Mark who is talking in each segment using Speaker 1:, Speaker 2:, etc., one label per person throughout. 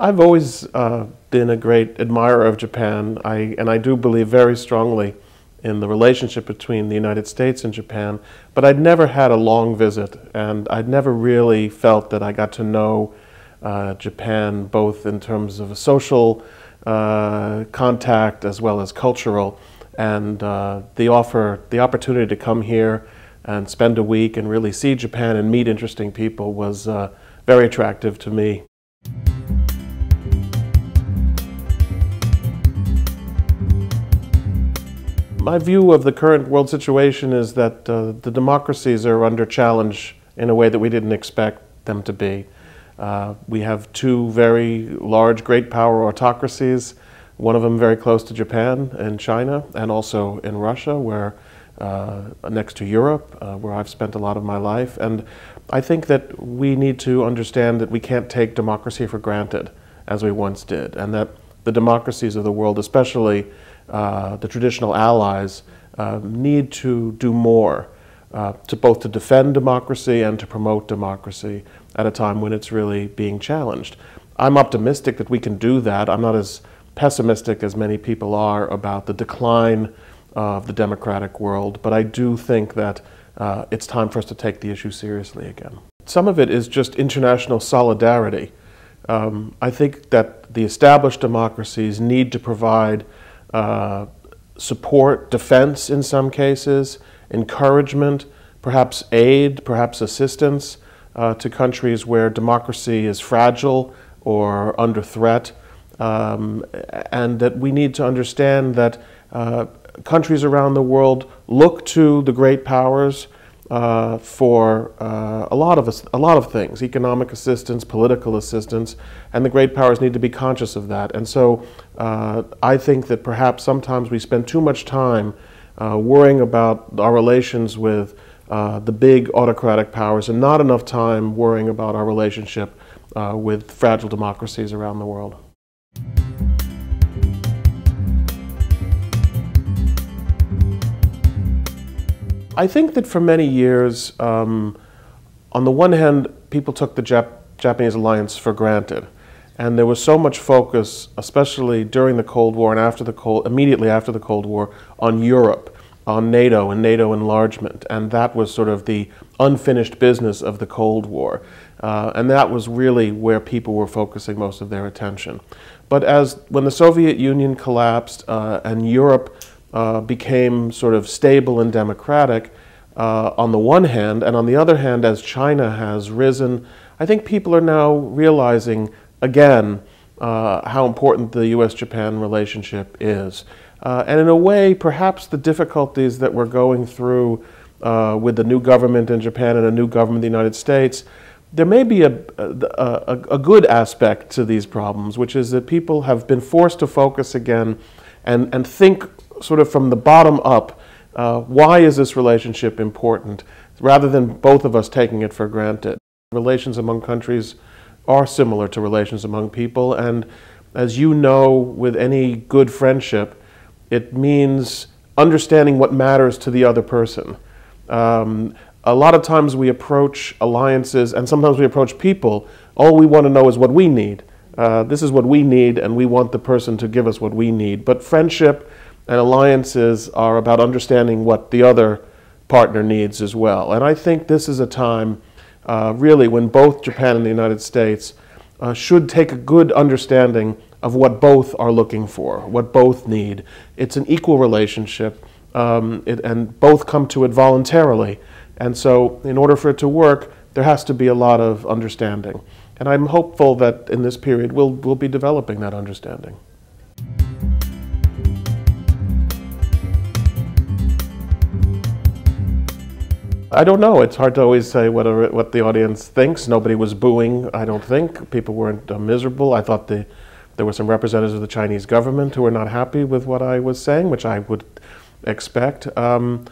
Speaker 1: I've always uh, been a great admirer of Japan, I, and I do believe very strongly in the relationship between the United States and Japan, but I'd never had a long visit, and I'd never really felt that I got to know uh, Japan both in terms of social uh, contact as well as cultural. And uh, the offer, the opportunity to come here and spend a week and really see Japan and meet interesting people was uh, very attractive to me. My view of the current world situation is that uh, the democracies are under challenge in a way that we didn't expect them to be. Uh, we have two very large, great power autocracies, one of them very close to Japan and China, and also in Russia, where uh, next to Europe, uh, where I've spent a lot of my life. And I think that we need to understand that we can't take democracy for granted as we once did, and that the democracies of the world, especially uh, the traditional allies uh, need to do more uh, to both to defend democracy and to promote democracy at a time when it's really being challenged. I'm optimistic that we can do that. I'm not as pessimistic as many people are about the decline of the democratic world, but I do think that uh, it's time for us to take the issue seriously again. Some of it is just international solidarity. Um, I think that the established democracies need to provide uh, support, defense in some cases, encouragement, perhaps aid, perhaps assistance uh, to countries where democracy is fragile or under threat. Um, and that we need to understand that uh, countries around the world look to the great powers uh, for uh, a lot of us, a lot of things, economic assistance, political assistance, and the great powers need to be conscious of that. And so, uh, I think that perhaps sometimes we spend too much time uh, worrying about our relations with uh, the big autocratic powers, and not enough time worrying about our relationship with fragile democracies around the world. I think that for many years, um, on the one hand, people took the Jap Japanese alliance for granted. And there was so much focus, especially during the Cold War and after the Cold, immediately after the Cold War, on Europe, on NATO and NATO enlargement. And that was sort of the unfinished business of the Cold War. Uh, and that was really where people were focusing most of their attention. But as when the Soviet Union collapsed uh, and Europe uh, became sort of stable and democratic uh, on the one hand, and on the other hand, as China has risen, I think people are now realizing again uh, how important the US Japan relationship is. Uh, and in a way, perhaps the difficulties that we're going through uh, with the new government in Japan and a new government in the United States, there may be a, a, a, good aspect to these problems, which is that people have been forced to focus again and, and think sort of from the bottom up, uh, why is this relationship important, rather than both of us taking it for granted. Relations among countries are similar to relations among people, and as you know, with any good friendship, it means understanding what matters to the other person. Um, a lot of times we approach alliances, and sometimes we approach people, all we want to know is what we need. Uh, this is what we need, and we want the person to give us what we need. But friendship and alliances are about understanding what the other partner needs as well. And I think this is a time, uh, really, when both Japan and the United States uh, should take a good understanding of what both are looking for, what both need. It's an equal relationship, um, it, and both come to it voluntarily. And so, in order for it to work, there has to be a lot of understanding. And I'm hopeful that in this period we'll, we'll be developing that understanding. I don't know. It's hard to always say what, a, what the audience thinks. Nobody was booing, I don't think. People weren't uh, miserable. I thought the, there were some representatives of the Chinese government who were not happy with what I was saying, which I would expect. Um,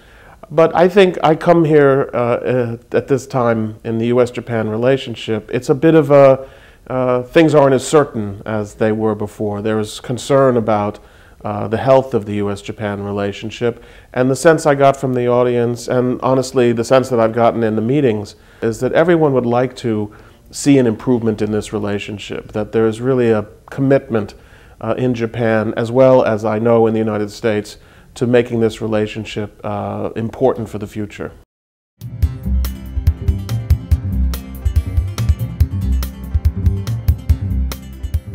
Speaker 1: but I think I come here uh, at this time in the U.S.-Japan relationship. It's a bit of a, uh, things aren't as certain as they were before. There is concern about uh, the health of the U.S. Japan relationship. And the sense I got from the audience, and honestly, the sense that I've gotten in the meetings, is that everyone would like to see an improvement in this relationship, that there is really a commitment uh, in Japan, as well as I know in the United States, to making this relationship uh, important for the future.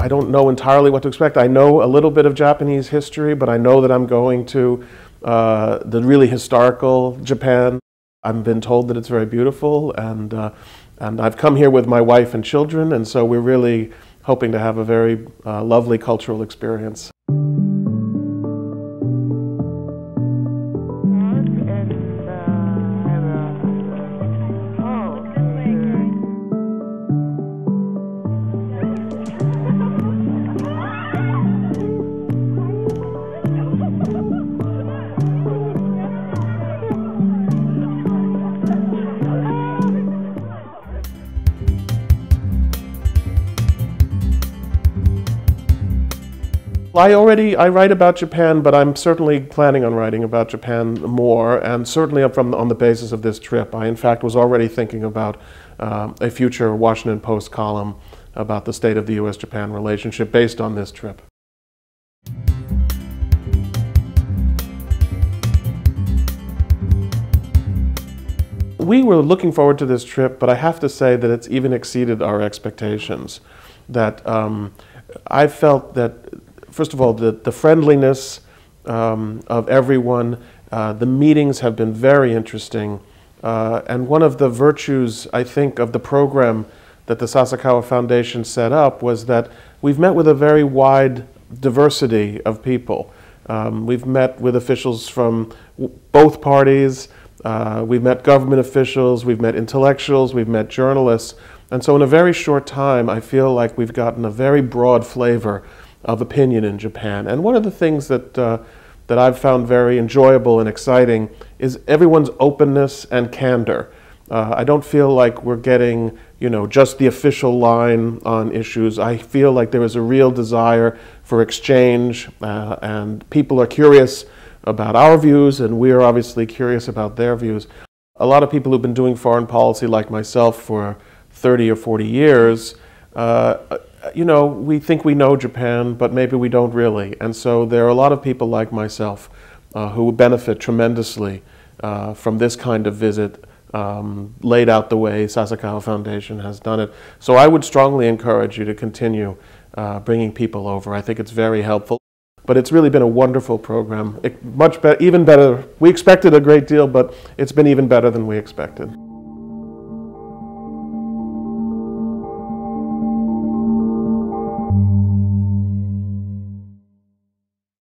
Speaker 1: I don't know entirely what to expect. I know a little bit of Japanese history, but I know that I'm going to uh, the really historical Japan. I've been told that it's very beautiful, and uh, and I've come here with my wife and children, and so we're really hoping to have a very uh, lovely cultural experience. I already I write about Japan, but I'm certainly planning on writing about Japan more, and certainly from on the basis of this trip. I in fact was already thinking about uh, a future Washington Post column about the state of the U.S.-Japan relationship based on this trip. We were looking forward to this trip, but I have to say that it's even exceeded our expectations. That um, I felt that first of all, the, the friendliness um, of everyone. Uh, the meetings have been very interesting. Uh, and one of the virtues, I think, of the program that the Sasakawa Foundation set up was that we've met with a very wide diversity of people. Um, we've met with officials from both parties, uh, we've met government officials, we've met intellectuals, we've met journalists. And so, in a very short time, I feel like we've gotten a very broad flavor of opinion in Japan. And one of the things that, uh, that I've found very enjoyable and exciting is everyone's openness and candor. Uh, I don't feel like we're getting, you know, just the official line on issues. I feel like there is a real desire for exchange, uh, and people are curious about our views, and we are obviously curious about their views. A lot of people who've been doing foreign policy, like myself, for 30 or 40 years, uh, you know, we think we know Japan, but maybe we don't really. And so there are a lot of people like myself uh, who benefit tremendously uh, from this kind of visit, um, laid out the way Sasakawa Foundation has done it. So I would strongly encourage you to continue uh, bringing people over. I think it's very helpful. But it's really been a wonderful program. It, much better, even better. We expected a great deal, but it's been even better than we expected.